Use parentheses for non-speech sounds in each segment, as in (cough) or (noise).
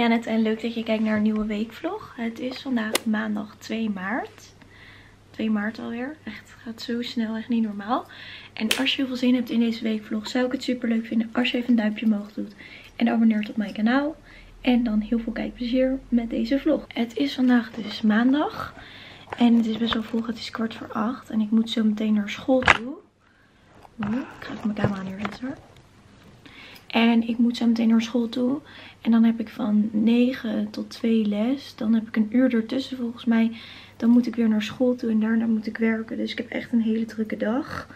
En leuk dat je kijkt naar een nieuwe weekvlog. Het is vandaag maandag 2 maart. 2 maart alweer. Echt, het gaat zo snel, echt niet normaal. En als je heel veel zin hebt in deze weekvlog, zou ik het super leuk vinden als je even een duimpje omhoog doet. En abonneert op mijn kanaal. En dan heel veel kijkplezier met deze vlog. Het is vandaag dus maandag. En het is best wel vroeg, het is kwart voor acht. En ik moet zo meteen naar school toe. Ik ga even mijn camera neerzetten. En ik moet zo meteen naar school toe. En dan heb ik van 9 tot 2 les. Dan heb ik een uur ertussen volgens mij. Dan moet ik weer naar school toe en daarna moet ik werken. Dus ik heb echt een hele drukke dag.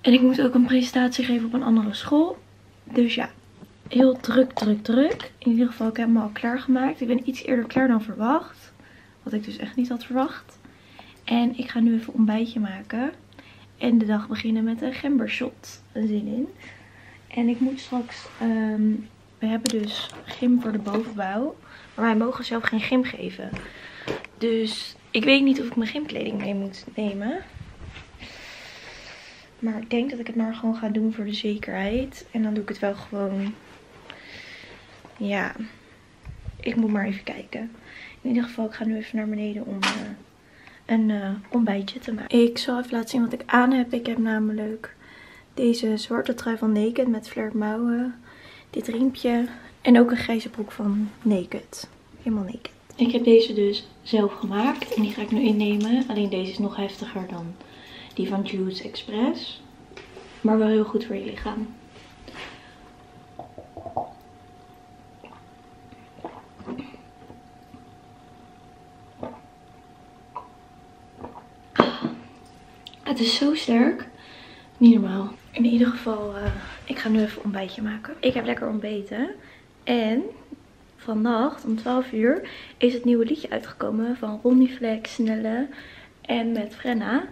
En ik moet ook een presentatie geven op een andere school. Dus ja, heel druk, druk, druk. In ieder geval, ik heb me al klaargemaakt. Ik ben iets eerder klaar dan verwacht. Wat ik dus echt niet had verwacht. En ik ga nu even ontbijtje maken. En de dag beginnen met een gembershot. Zin in. En ik moet straks... Ehm, we hebben dus gym voor de bovenbouw. Maar wij mogen zelf geen gym geven. Dus ik weet niet of ik mijn gymkleding mee moet nemen. Maar ik denk dat ik het maar gewoon ga doen voor de zekerheid. En dan doe ik het wel gewoon... Ja, ik moet maar even kijken. In ieder geval, ik ga nu even naar beneden om uh, een uh, ontbijtje te maken. Ik zal even laten zien wat ik aan heb. Ik heb namelijk deze zwarte trui van Naked met flared mouwen. Dit riempje. En ook een grijze broek van Naked. Helemaal Naked. Ik heb deze dus zelf gemaakt. En die ga ik nu innemen. Alleen deze is nog heftiger dan die van Juice Express. Maar wel heel goed voor je lichaam. Het is zo sterk. Niet normaal. In ieder geval, uh, ik ga nu even ontbijtje maken. Ik heb lekker ontbeten. En vannacht om 12 uur is het nieuwe liedje uitgekomen van Ronnie Flex, Snelle en met Frenna.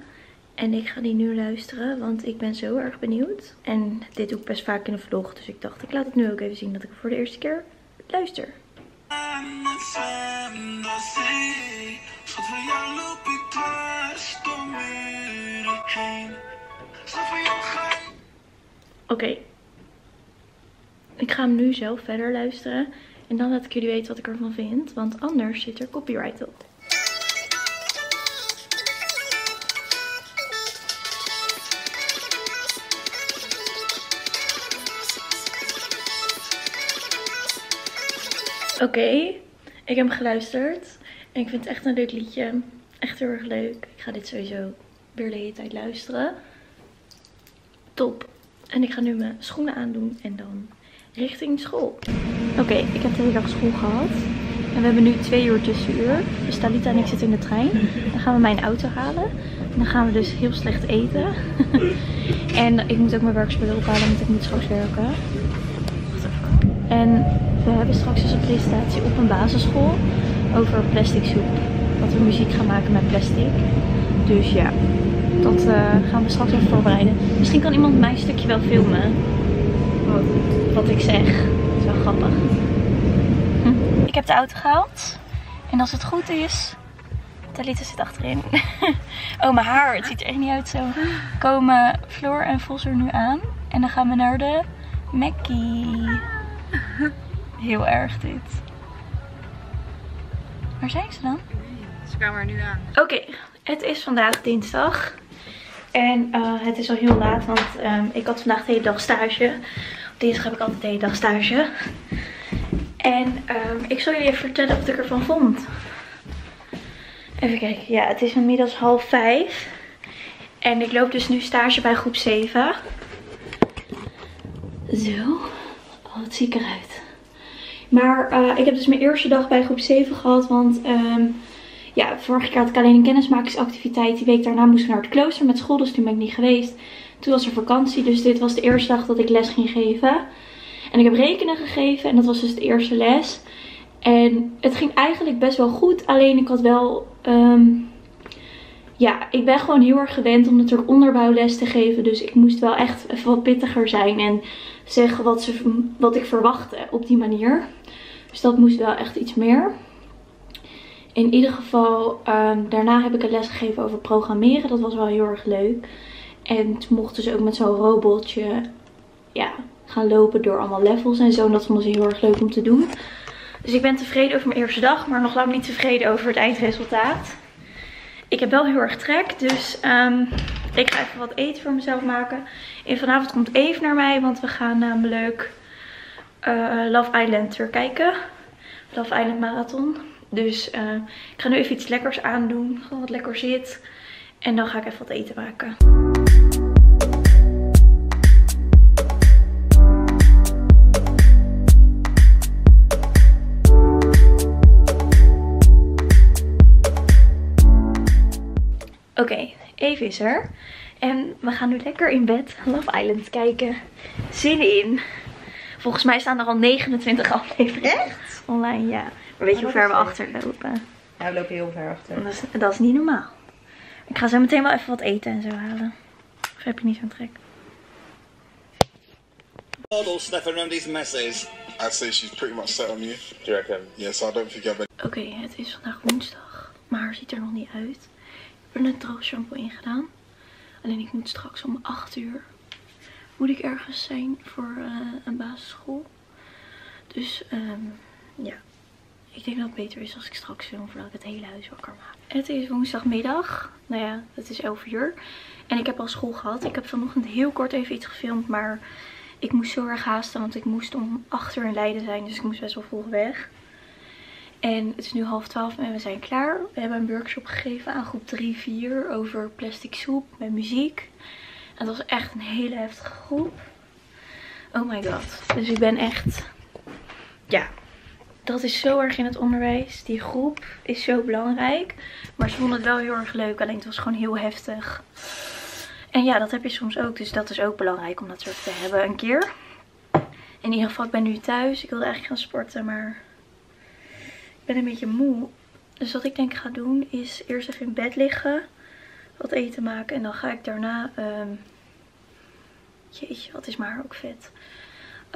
En ik ga die nu luisteren, want ik ben zo erg benieuwd. En dit doe ik best vaak in een vlog, dus ik dacht ik laat het nu ook even zien dat ik voor de eerste keer luister. Okay. Ik ga hem nu zelf verder luisteren. En dan laat ik jullie weten wat ik ervan vind. Want anders zit er copyright op. Oké, ik heb hem geluisterd. En ik vind het echt een leuk liedje. Echt heel erg leuk. Ik ga dit sowieso weer de hele tijd luisteren. Top. En ik ga nu mijn schoenen aandoen en dan richting school. Oké, ik heb de hele dag school gehad. En we hebben nu twee uur tussenuur. Dus Talita en ik zitten in de trein. Dan gaan we mijn auto halen. En dan gaan we dus heel slecht eten. (laughs) en ik moet ook mijn werkspullen ophalen, want ik moet straks werken. En we hebben straks dus een presentatie op een basisschool over plastic soep. Dat we muziek gaan maken met plastic. Dus ja, dat uh, gaan we straks even voorbereiden. Misschien kan iemand mijn stukje wel filmen. Wat, wat ik zeg. Dat is wel grappig. Hm. Ik heb de auto gehaald. En als het goed is... Talita zit achterin. (laughs) oh, mijn haar. Het ziet er echt niet uit zo. Komen Floor en Vos er nu aan. En dan gaan we naar de Mackie. Heel erg dit. Waar zijn ze dan? Ze komen er nu aan. Oké, het is vandaag dinsdag. En uh, het is al heel laat, want um, ik had vandaag de hele dag stage. Op dinsdag heb ik altijd de hele dag stage. En um, ik zal jullie even vertellen wat ik ervan vond. Even kijken. Ja, het is inmiddels half vijf. En ik loop dus nu stage bij groep 7. Zo. Oh, wat zie ik eruit. Maar uh, ik heb dus mijn eerste dag bij groep 7 gehad. Want um, ja, vorige keer had ik alleen een kennismakingsactiviteit. Die week daarna moesten we naar het klooster met school. Dus toen ben ik niet geweest. Toen was er vakantie. Dus dit was de eerste dag dat ik les ging geven. En ik heb rekenen gegeven. En dat was dus de eerste les. En het ging eigenlijk best wel goed. Alleen ik had wel... Um, ja, ik ben gewoon heel erg gewend om natuurlijk onderbouwles te geven. Dus ik moest wel echt even wat pittiger zijn. En zeggen wat, ze, wat ik verwachtte op die manier. Dus dat moest wel echt iets meer. In ieder geval, um, daarna heb ik een les gegeven over programmeren. Dat was wel heel erg leuk. En toen mochten ze ook met zo'n robotje ja, gaan lopen door allemaal levels en zo. En dat vonden ze heel erg leuk om te doen. Dus ik ben tevreden over mijn eerste dag, maar nog lang niet tevreden over het eindresultaat. Ik heb wel heel erg trek, dus ehm, ik ga even wat eten voor mezelf maken. En vanavond komt Eve naar mij, want we gaan namelijk uh, Love Island weer kijken. Love Island Marathon. Dus uh, ik ga nu even iets lekkers aandoen, gewoon wat lekker zit. En dan ga ik even wat eten maken. Oké, even is er. En we gaan nu lekker in bed Love Island kijken. Zin in. Volgens mij staan er al 29 afleveringen Echt? online, ja. Maar weet je hoe ver we achterlopen? Ja, we lopen heel ver achter. Dat is, dat is niet normaal. Ik ga zo meteen wel even wat eten en zo halen. Of heb je niet zo'n trek? Oké, het is vandaag woensdag. Maar haar ziet er nog niet uit. Ik heb er net droog shampoo ingedaan. Alleen ik moet straks om 8 uur. Moet ik ergens zijn voor eh, een basisschool. Dus ehm, ja. Ik denk dat het beter is als ik straks film voordat ik het hele huis wakker maak. Het is woensdagmiddag. Nou ja, het is 11 uur. En ik heb al school gehad. Ik heb vanochtend heel kort even iets gefilmd. Maar ik moest zo erg haasten. Want ik moest om 8 uur in Leiden zijn. Dus ik moest best wel vroeg weg. En het is nu half 12 en we zijn klaar. We hebben een workshop gegeven aan groep 3, 4 over plastic soep met muziek. En dat was echt een hele heftige groep. Oh my god. Dus ik ben echt... Ja, dat is zo erg in het onderwijs. Die groep is zo belangrijk. Maar ze vonden het wel heel erg leuk. Alleen het was gewoon heel heftig. En ja, dat heb je soms ook. Dus dat is ook belangrijk om dat soort te hebben een keer. In ieder geval, ik ben nu thuis. Ik wilde eigenlijk gaan sporten, maar ik ben een beetje moe. Dus wat ik denk ga doen is eerst even in bed liggen. Wat eten maken. En dan ga ik daarna... Um... Jeetje, wat is mijn haar ook vet.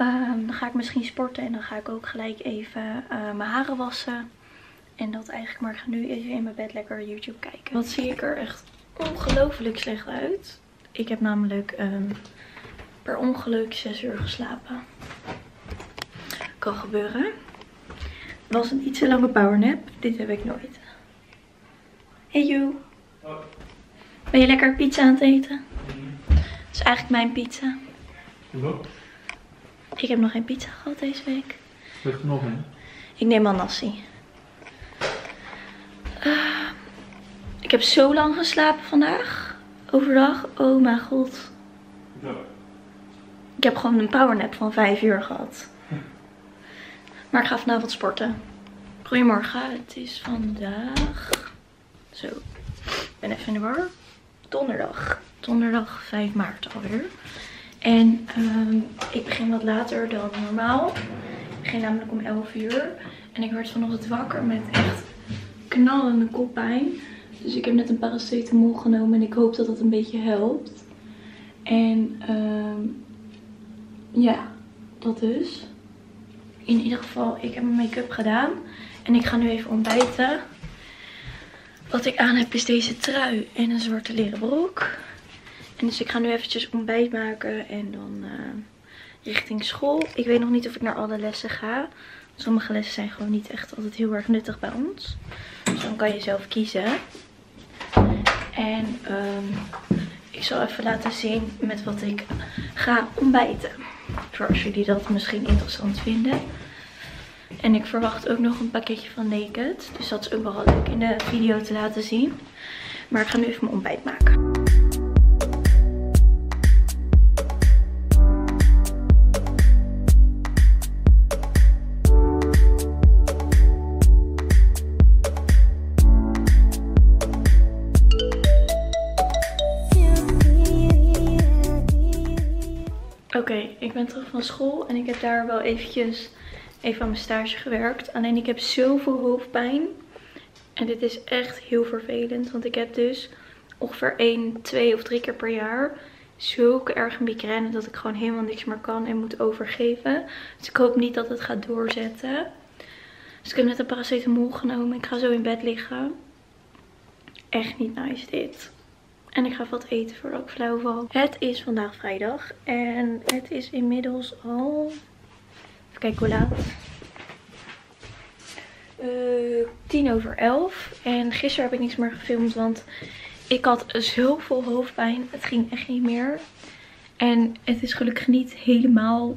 Um, dan ga ik misschien sporten. En dan ga ik ook gelijk even uh, mijn haren wassen. En dat eigenlijk. Maar ik ga nu even in mijn bed lekker YouTube kijken. Wat zie ik er echt ongelooflijk slecht uit. Ik heb namelijk um, per ongeluk 6 uur geslapen. Kan gebeuren was een iets te lange powernap. Dit heb ik nooit. Hey you. Ben je lekker pizza aan het eten? Dat is eigenlijk mijn pizza. Hoezo? Ik heb nog geen pizza gehad deze week. Ligt er nog? Ik neem al nasi. Uh, ik heb zo lang geslapen vandaag. Overdag. Oh mijn god. Hoezo? Ik heb gewoon een powernap van 5 uur gehad. Maar ik ga vanavond sporten. Goedemorgen, het is vandaag... Zo, ik ben even in de war. Donderdag. Donderdag 5 maart alweer. En um, ik begin wat later dan normaal. Ik begin namelijk om 11 uur. En ik werd vanochtend wakker met echt knallende koppijn. Dus ik heb net een paracetamol genomen en ik hoop dat dat een beetje helpt. En um, ja, dat dus in ieder geval, ik heb mijn make-up gedaan. En ik ga nu even ontbijten. Wat ik aan heb is deze trui en een zwarte leren broek. En dus ik ga nu eventjes ontbijt maken en dan uh, richting school. Ik weet nog niet of ik naar alle lessen ga. Sommige lessen zijn gewoon niet echt altijd heel erg nuttig bij ons. Dus dan kan je zelf kiezen. En um, ik zal even laten zien met wat ik ga ontbijten. Voor als jullie dat misschien interessant vinden. En ik verwacht ook nog een pakketje van Naked. Dus dat is ook wel leuk in de video te laten zien. Maar ik ga nu even mijn ontbijt maken. Ik ben terug van school en ik heb daar wel eventjes even aan mijn stage gewerkt. Alleen ik heb zoveel hoofdpijn. En dit is echt heel vervelend. Want ik heb dus ongeveer 1, 2 of 3 keer per jaar zulke erg migraine dat ik gewoon helemaal niks meer kan en moet overgeven. Dus ik hoop niet dat het gaat doorzetten. Dus ik heb net een paracetamol genomen. Ik ga zo in bed liggen. Echt niet nice dit. En ik ga wat eten voordat ik flauw val. Het is vandaag vrijdag. En het is inmiddels al... Even kijken hoe laat. eh, tien over elf. En gisteren heb ik niks meer gefilmd, want ik had zoveel hoofdpijn. Het ging echt niet meer. En het is gelukkig niet helemaal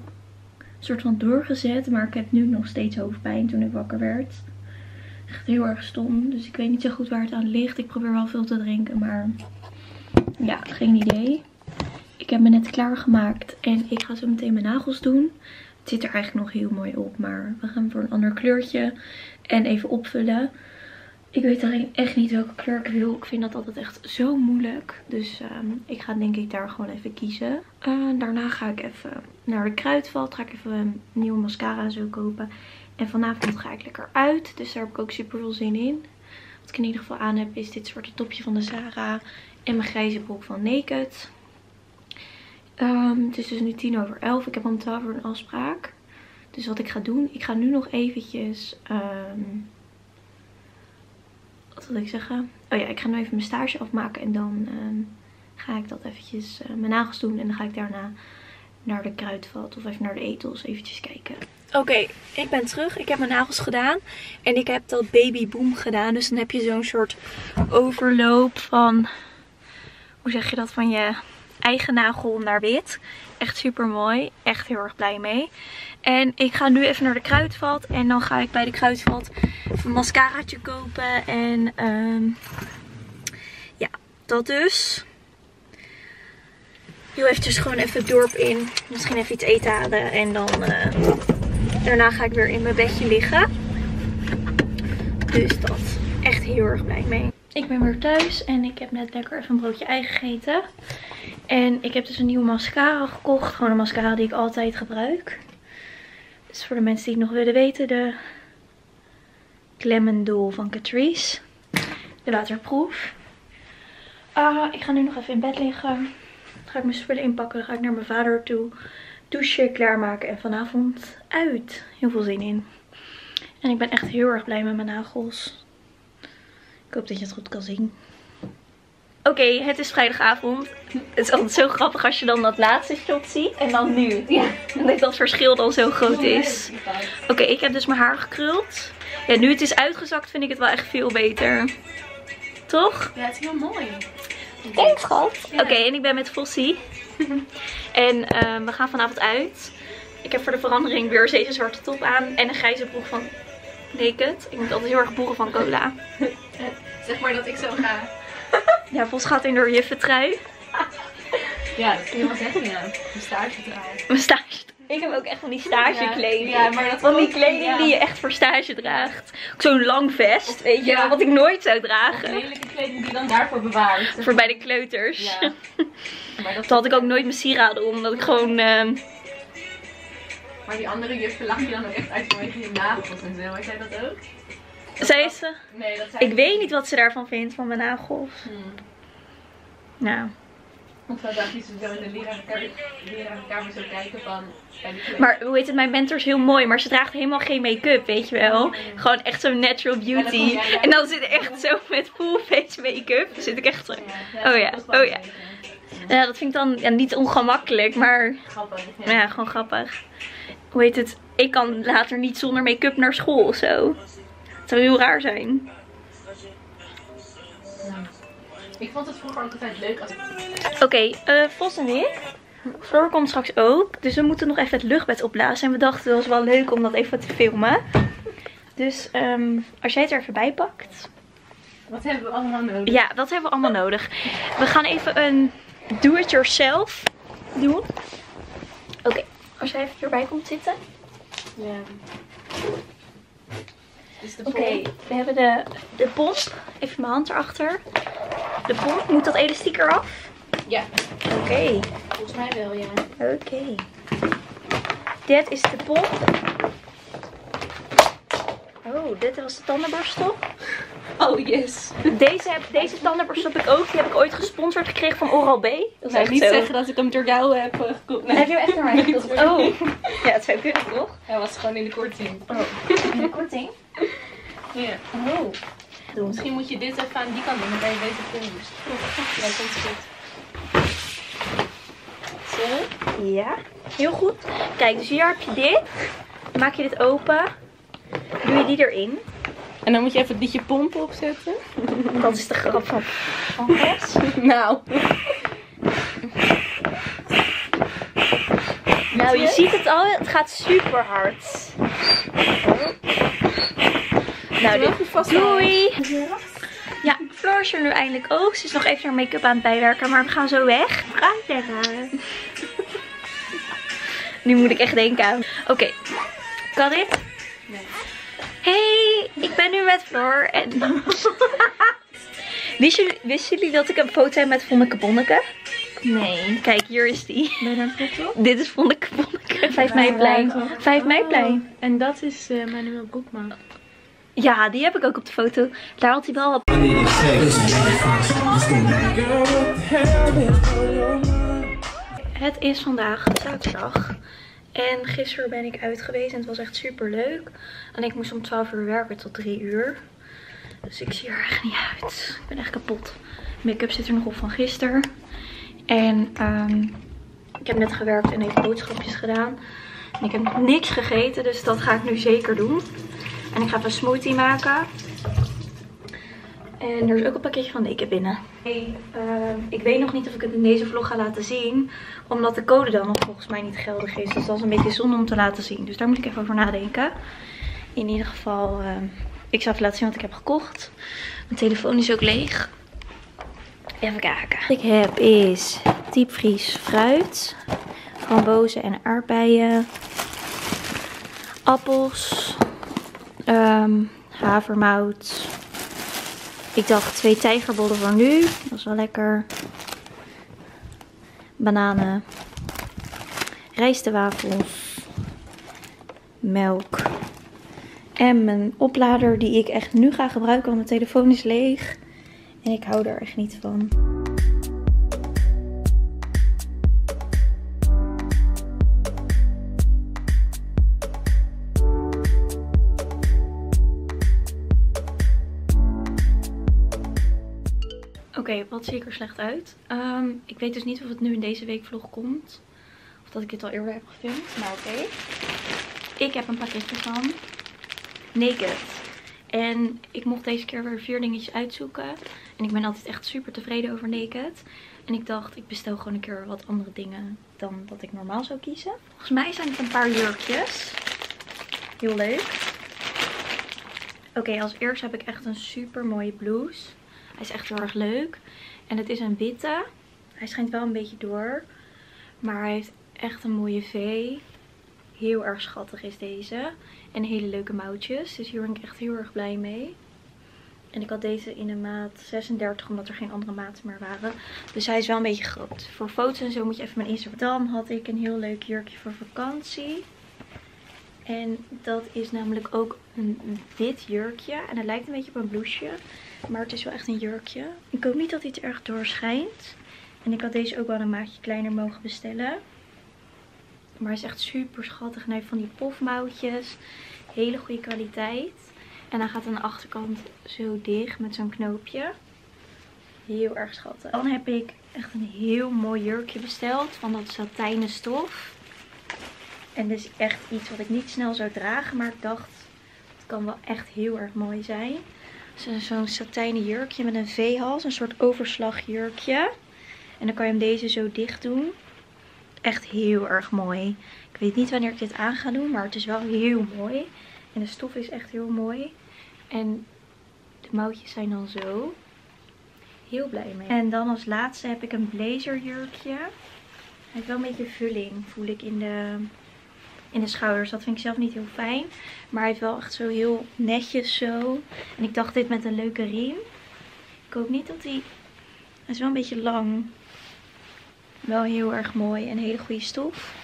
soort van doorgezet. Maar ik heb nu nog steeds hoofdpijn toen ik wakker werd. Echt heel erg stom. Dus ik weet niet zo goed waar het aan ligt. Ik probeer wel veel te drinken, maar ja, geen idee. Ik heb me net klaargemaakt en ik ga zo meteen mijn nagels doen. Het zit er eigenlijk nog heel mooi op, maar we gaan voor een ander kleurtje en even opvullen. Ik weet alleen echt niet welke kleur ik wil. Ik vind dat altijd echt zo moeilijk. Dus ehm, ik ga denk ik daar gewoon even kiezen. Uh, daarna ga ik even naar de kruidvat. Ga ik even een nieuwe mascara zo kopen. En vanavond ga ik lekker uit. Dus daar heb ik ook super veel zin in. Wat ik in ieder geval aan heb is dit zwarte topje van de Zara. En mijn grijze broek van Naked. Um, het is dus nu tien over elf. Ik heb om 12 uur een afspraak. Dus wat ik ga doen. Ik ga nu nog eventjes... Um, wat wil ik zeggen? Oh ja, ik ga nu even mijn stage afmaken. En dan um, ga ik dat eventjes uh, mijn nagels doen. En dan ga ik daarna naar de kruidvat of even naar de etels eventjes kijken. Oké, ik ben terug. Ik heb mijn nagels gedaan. En ik heb dat baby boom gedaan. Dus dan heb je zo'n soort overloop van... Hoe zeg je dat? Van je eigen nagel naar wit. Echt super mooi. Echt heel erg blij mee. En ik ga nu even naar de kruidvat. En dan ga ik bij de kruidvat een mascaraatje kopen. En um, ja, dat dus. Heel eventjes gewoon even het dorp in. Misschien even iets eten halen. En dan uh, daarna ga ik weer in mijn bedje liggen. Dus dat. Echt heel erg blij mee. Ik ben weer thuis en ik heb net lekker even een broodje ei gegeten. En ik heb dus een nieuwe mascara gekocht. Gewoon een mascara die ik altijd gebruik. Dus voor de mensen die het nog willen weten. De Clemendool van Catrice. De waterproef. Uh, ik ga nu nog even in bed liggen. Dan ga ik mijn spullen inpakken. Dan ga ik naar mijn vader toe. Douchen, klaarmaken en vanavond uit. Heel veel zin in. En ik ben echt heel erg blij met mijn nagels. Ik hoop dat je het goed kan zien. Oké, okay, het is vrijdagavond. (laughs) Het is altijd zo grappig als je dan dat laatste shot ziet. En dan nu. Ja. En dat verschil dan zo groot is. Oké, okay, ik heb dus mijn haar gekruld. Ja, nu het is uitgezakt vind ik het wel echt veel beter. Toch? Ja, het is heel mooi. Thanks, schat. Oké, okay, en ik ben met Fossie. (laughs) en uh, we gaan vanavond uit. Ik heb voor de verandering weer deze zwarte top aan. En een grijze broek van Naked. Ik moet altijd heel erg boeren van cola. (laughs) (laughs) zeg maar dat ik zo ga. (laughs) Ja, Vos gaat in door juffentrui. (laughs) Ja, dat kun je wel zeggen, ja. Mijn stage draagt. Mijn stage ik heb ook echt van die stagekleding. Ja, maar dat van die kleding ja. die je echt voor stage draagt. Zo'n lang vest, weet je wel, wat ik nooit zou dragen. Lelijke kleding die je dan daarvoor bewaart. Voor bij de kleuters. Ja. maar dat had ik ook nooit mijn sieraden om, omdat ik gewoon... Uh... Maar die andere juffen lag je dan ook echt uit vanwege je nagels en zo. Weet jij dat ook? Zei ze? Nee, dat zei Ik weet niet wat ze daarvan vindt, van mijn nagels. Hmm. Nou. Of dan dacht je zo in de lerarenkamer zo kijken van... Maar hoe heet het, mijn mentor is heel mooi, maar ze draagt helemaal geen make-up, weet je wel. Oh, Gewoon echt zo'n natural beauty. en dan zit ik echt zo met full face make-up. Dan zit ik echt zo. oh ja, oh ja. Ja, dat vind ik dan ja, niet ongemakkelijk, maar... Grappig. Ja. ja, gewoon grappig. Hoe heet het, ik kan later niet zonder make-up naar school of zo zou heel raar zijn. Ik vond het vroeger ook altijd leuk als... Oké, okay, uh, Vos en ik. Floor komt straks ook. Dus we moeten nog even het luchtbed opblazen. En we dachten het was wel leuk om dat even te filmen. Dus um, als jij het er even bij pakt. Wat hebben we allemaal nodig? Ja, dat hebben we allemaal nodig. We gaan even een do-it-yourself doen. Oké, okay, als jij even hierbij komt zitten. Ja. Oké, okay, we hebben de, de pomp. Even mijn hand erachter. De pomp, moet dat elastiek eraf? Ja. Oké. Okay. Volgens mij wel, ja. Oké. Okay. Dit is de pomp. Oh, dit was de tandenborstel. Oh yes. Deze, heb, deze tandenborstel heb ik ook. Die heb ik ooit gesponsord gekregen van Oral-B. Dat zou niet zeggen dat ik hem door jou heb uh, gekocht. Nee. Heb je hem echt door mij gekocht? Oh. Ja, het zou kunnen toch? Hij was gewoon in de korting. Oh. In de korting? Ja. Oh. Doe. Misschien moet je dit even aan die kant doen, dan kan je deze vingers. Ja, komt goed. Zo. Ja, heel goed. Kijk, dus hier heb je dit. Dan maak je dit open. Doe je die erin. En dan moet je even het liedje pompen opzetten. (laughs) Dat is de grap van, van Ges. (laughs) Nou. Nou, je ziet het al. Het gaat super hard. Nou, wel dit, goed vast doei. Ja, Floor is er nu eindelijk ook. Ze is nog even haar make-up aan het bijwerken, maar we gaan zo weg. Ga (laughs) zeggen. Nu moet ik echt denken aan. Oké, kan dit? Hey, ik ben nu met Floor en... (laughs) wisten, jullie, wisten jullie dat ik een foto heb met Vonneke Bonneke? Nee. Kijk, hier is die. Ben je daar trots (laughs) op? Dit is Vonneke Bonneke. 5 meiplein. 5 meiplein. En dat is uh, Manuel Broekman. Ja, die heb ik ook op de foto. Daar had hij wel wat... Het is vandaag zaterdag. En gisteren ben ik uit geweest en het was echt super leuk. En ik moest om 12 uur werken tot 3 uur. Dus ik zie er echt niet uit. Ik ben echt kapot. Make-up zit er nog op van gisteren. En ehm, ik heb net gewerkt en even boodschapjes gedaan. En ik heb nog niks gegeten, dus dat ga ik nu zeker doen. En ik ga even een smoothie maken. En er is ook een pakketje van Naked binnen. Hey, ehm, ik weet nog niet of ik het in deze vlog ga laten zien. Omdat de code dan nog volgens mij niet geldig is. Dus dat is een beetje zonde om te laten zien. Dus daar moet ik even over nadenken. In ieder geval, ehm, ik zal even laten zien wat ik heb gekocht. Mijn telefoon is ook leeg. Even kijken. Wat ik heb is diepvries fruit. Frambozen en aardbeien. Appels. Ehm, havermout. Ik dacht twee tijgerbollen voor nu. Dat is wel lekker. Bananen. Rijstewafels. Melk. En mijn oplader die ik echt nu ga gebruiken, want mijn telefoon is leeg. En ik hou er echt niet van. Wat zie ik er slecht uit? Ehm, ik weet dus niet of het nu in deze week vlog komt. Of dat ik dit al eerder heb gefilmd. Maar oké. Ik heb een pakketje van Naked. En ik mocht deze keer weer vier dingetjes uitzoeken. En ik ben altijd echt super tevreden over Naked. En ik dacht, ik bestel gewoon een keer wat andere dingen dan dat ik normaal zou kiezen. Volgens mij zijn het een paar jurkjes. Heel leuk. Oké, als eerst heb ik echt een super mooie blouse. Hij is echt heel erg leuk. En het is een witte. Hij schijnt wel een beetje door. Maar hij heeft echt een mooie V. Heel erg schattig is deze. En hele leuke mouwtjes. Dus hier ben ik echt heel erg blij mee. En ik had deze in een maat 36, omdat er geen andere maten meer waren. Dus hij is wel een beetje groot. Voor foto's en zo moet je even mijn Instagram. Had ik een heel leuk jurkje voor vakantie. En dat is namelijk ook een wit jurkje. En het lijkt een beetje op een blouseje. Maar het is wel echt een jurkje. Ik hoop niet dat hij er erg doorschijnt. En ik had deze ook wel een maatje kleiner mogen bestellen. Maar hij is echt super schattig. En hij heeft van die pofmouwtjes. Hele goede kwaliteit. En hij gaat aan de achterkant zo dicht met zo'n knoopje. Heel erg schattig. Dan heb ik echt een heel mooi jurkje besteld. Van dat satijnen stof. En is echt iets wat ik niet snel zou dragen. Maar ik dacht, het kan wel echt heel erg mooi zijn. Zo'n satijnen jurkje met een V-hals. Een soort overslagjurkje. En dan kan je hem deze zo dicht doen. Echt heel erg mooi. Ik weet niet wanneer ik dit aan ga doen. Maar het is wel heel mooi. En de stof is echt heel mooi. En de mouwtjes zijn dan zo. Heel blij mee. En dan als laatste heb ik een blazerjurkje. Hij heeft wel een beetje vulling. Voel ik in de in de schouders. Dat vind ik zelf niet heel fijn. Maar hij heeft wel echt zo heel netjes zo. En ik dacht dit met een leuke riem. Ik hoop niet dat hij... Hij is wel een beetje lang. Wel heel erg mooi en hele goede stof.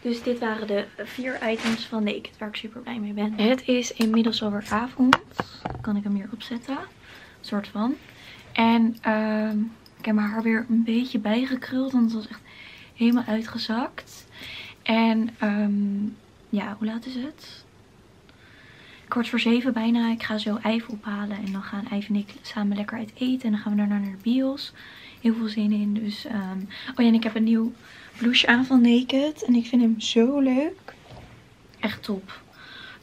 Dus dit waren de vier items van Naked waar ik super blij mee ben. Het is inmiddels alweer avond. Kan ik hem hier opzetten. Een soort van. En ehm, ik heb mijn haar weer een beetje bijgekruld. Want het was echt helemaal uitgezakt. En um, ja, hoe laat is het? Kwart voor zeven bijna. Ik ga zo Ijf ophalen. En dan gaan Ijf en ik samen lekker uit eten. En dan gaan we daarna naar de bios. Heel veel zin in. Dus, um... oh ja, en ik heb een nieuw blouseje aan van Naked. En ik vind hem zo leuk. Echt top.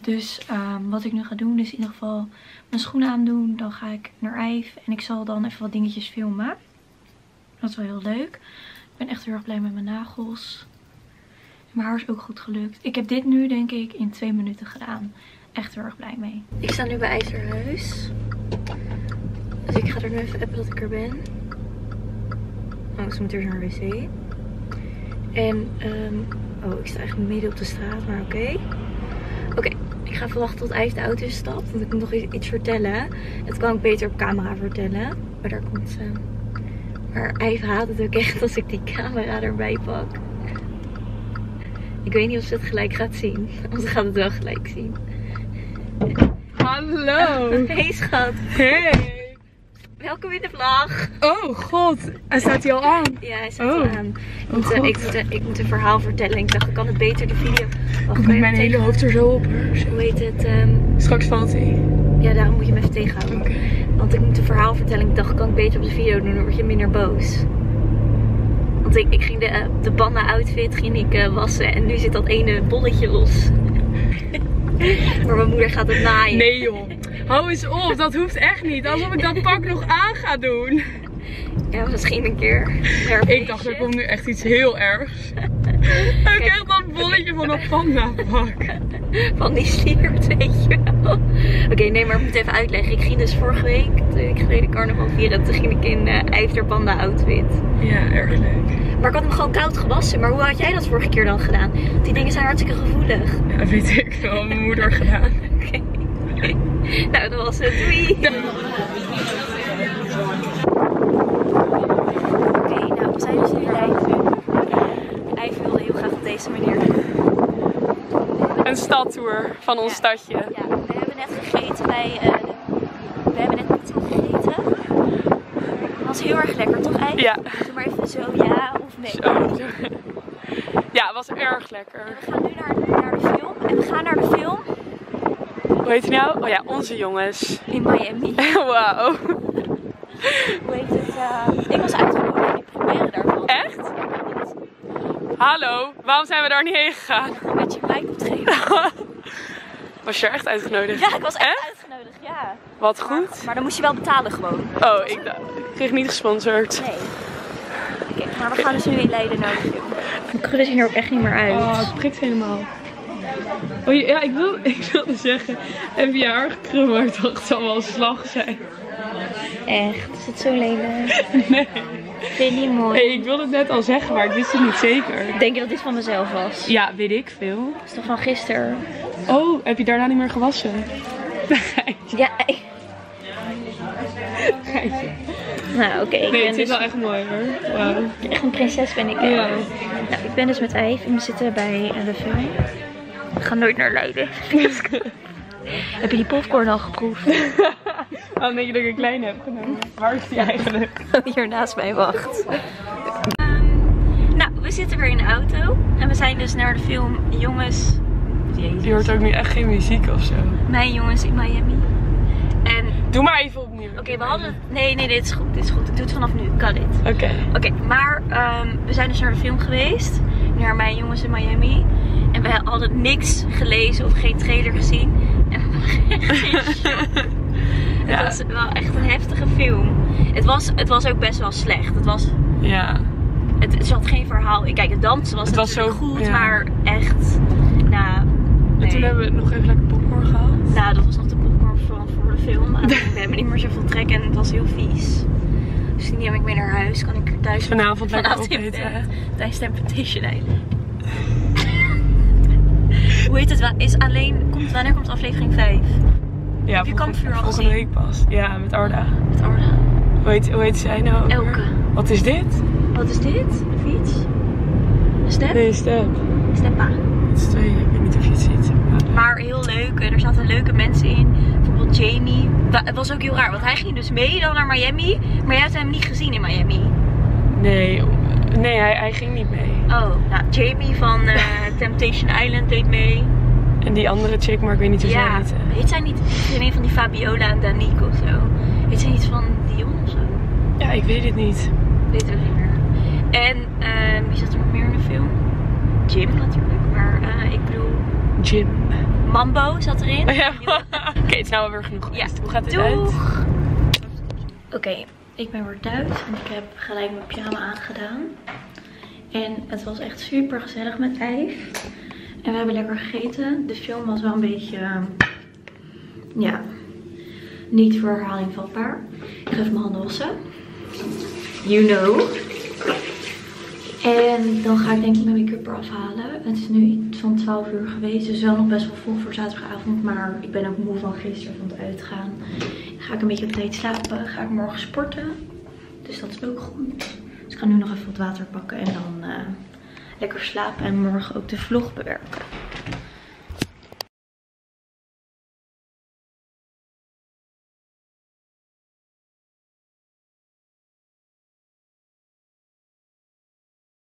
Dus ehm, wat ik nu ga doen is in ieder geval mijn schoenen aandoen. Dan ga ik naar IJf en ik zal dan even wat dingetjes filmen. Dat is wel heel leuk. Ik ben echt heel erg blij met mijn nagels. Mijn haar is ook goed gelukt. Ik heb dit nu denk ik in twee minuten gedaan. Echt heel erg blij mee. Ik sta nu bij IJzerhuis. Dus ik ga er nu even appen dat ik er ben. Oh, ze moet eerst naar de wc. En, ehm, oh, ik sta echt midden op de straat, maar oké. Oké, ik ga even wachten tot IJs de auto stapt. Want ik moet nog iets vertellen. Het kan ik beter op camera vertellen. Maar daar komt ze. Maar IJs haat het ook echt als ik die camera erbij pak. Ik weet niet of ze het gelijk gaat zien. (laughs) Want ze gaat het wel gelijk zien. Hallo. (laughs) Hey schat, Hey. welkom in de vlog. Oh god, hij staat hier al aan. Ja, hij staat Oh. er aan. Ik moet, Oh, eh, ik, God. moet, eh, ik moet een verhaal vertellen. Ik dacht, ik kan het beter de video... Wacht, Ik mijn hele tegen- hoofd er zo op. Hoe heet het? ehm, Straks valt hij. ja, daarom moet je hem even tegenhouden. Want ik moet een verhaal vertellen. Ik dacht, kan ik beter op de video doen, dan word je minder boos. Want ik, ik ging de, eh, de outfit ging ik, eh, wassen en nu zit dat ene bolletje los. (laughs) maar mijn moeder gaat het naaien. Nee joh. Hou eens op, dat hoeft echt niet. Alsof ik dat pak nog aan ga doen. Ja, misschien een keer. Ik dacht, er komt nu echt iets heel ergs. (laughs) Ik krijg dat bolletje van een panda pak. Van die sliert, weet je wel. Oké, nee, maar ik moet even uitleggen. Ik ging dus vorige week, toen ik geleden carnaval vieren, toen ging ik in eh IJverpanda outfit. Ja, erg leuk. Maar ik had hem gewoon koud gewassen. Maar hoe had jij dat vorige keer dan gedaan? Die dingen zijn hartstikke gevoelig. Ja, weet ik veel, mijn moeder gedaan. (laughs) Oké. (laughs) nou, dat was het. Doei! Oké, nou, we zijn dus nu in wilde heel graag op deze manier. Een stadtour van ons Ja. stadje. Ja, we hebben net gegeten bij... eh, de- we hebben net pizza gegeten. Dat was heel erg lekker, toch Eif? Ja. Doe maar even zo ja of nee. Zo, zo. (laughs) Ja, het was erg lekker. We gaan nu naar, naar de film. En we gaan naar de film Hoe heet hij nou? Oh ja, onze jongens. in Miami. (laughs) Wauw. Hoe heet het? eh, ik was uitgenodigd die première daarvan. Echt? Hallo, waarom zijn we daar niet heen gegaan? Met je mic optreden. (laughs) Was je er echt uitgenodigd? Ja, ik was echt uitgenodigd, ja. Wat goed. Maar dan moest je wel betalen gewoon. Oh, ik, dacht- kreeg niet gesponsord. Nee. Oké, maar we gaan dus nu in Leiden naar de film. Mijn krullen zien er ook echt niet meer uit. Oh, het prikt helemaal. Oh ja, ik, wil, (laughs) ik wilde zeggen, heb je haar gekrullen, maar ik dacht het zal wel een slag zijn. Echt, is het zo lelijk? (laughs) Nee. Vind je niet mooi? Hey, ik wilde het net al zeggen, maar ik wist het niet zeker. Denk je dat dit van mezelf was? Ja, weet ik veel. Dat is toch van gisteren? Oh, heb je daarna niet meer gewassen? (laughs) Ja, ik- Geitje. Nou (laughs) oké. Nee, het zit dus wel echt mooi hoor. Echt een prinses ben ik. hè. Ja. Nou, ik ben dus met Ijf en we zitten bij eh, de film. We gaan nooit naar Leiden. (laughs) Heb je die popcorn al geproefd? (laughs) Denk je dat ik een kleine heb genomen? Waar is die eigenlijk? hier naast mij wacht. Nou, we zitten weer in de auto. En we zijn dus naar de film Jongens. Jezus. Je hoort ook nu echt geen muziek of zo. Mijn jongens in Miami. Doe maar even opnieuw. oké, we hadden. Nee, nee, dit is goed. Dit is goed. Ik doe het vanaf nu. Kan dit. Oké. Oké, maar ehm, we zijn dus naar de film geweest. Naar Mijn jongens in Miami. En we hadden niks gelezen of geen trailer gezien. En we waren echt. (laughs) Ja. Het was wel echt een heftige film. Het was, het was ook best wel slecht. Het was Ja. Het, het had geen verhaal. Kijk, het dansen was Het was natuurlijk zo- goed, ja. maar echt, nou, En toen hebben we nog even lekker popcorn gehad. Nou, dat was nog de popcorn voor, voor de film. We hebben niet meer zoveel trek en het was heel vies. Dus die neem ik mee naar huis. Kan ik er thuis Vanavond lekker vanavond opeten. Tijdens Temptation Island. Hoe heet het wel? Is alleen, komt, wanneer komt aflevering 5? Ja, Heb je kampvuur al volgende week pas. Ja, met Arda. Met Arda. Hoe heet, hoe heet zij nou? Elke. Wat is dit? Wat is dit? Een fiets? Een step? Nee, step. Steppa. Het is twee. Ik weet niet of je het ziet. Maar heel leuk. Er zaten leuke mensen in. Jamie. Het was ook heel raar. Want hij ging dus mee dan naar Miami. Maar jij hebt hem niet gezien in Miami. Nee, nee hij, hij ging niet mee. Oh, nou Jamie van eh, (laughs) Temptation Island deed mee. En die andere chick, maar ik weet niet hoe zij Ja, heette. heet zij niet een van die Fabiola en Danique of zo? Heet zij iets van Dion of zo? Ja, ik weet het niet. Weet ik ook niet meer. En ehm, wie zat er nog meer in de film? Jim natuurlijk. Maar eh, ik bedoel, Jim. Mambo zat erin. Ja. (laughs) Oké, het is nou weer genoeg Ja. Hoe gaat het uit? Doeg! Oké, ik ben weer thuis en ik heb gelijk mijn pyjama aangedaan. En het was echt super gezellig met Ijf. En we hebben lekker gegeten. De film was wel een beetje, eh, ja, niet voor herhaling vatbaar. Ik ga even mijn handen wassen. You know. En dan ga ik denk ik mijn make-up eraf halen. Het is nu iets van 12 uur geweest. Dus wel nog best wel vroeg voor zaterdagavond. Maar ik ben ook moe van gisteren van het uitgaan. Ga ik een beetje op tijd slapen. Ga ik morgen sporten. Dus dat is ook goed. Dus ik ga nu nog even wat water pakken. En dan eh, lekker slapen. En morgen ook de vlog bewerken.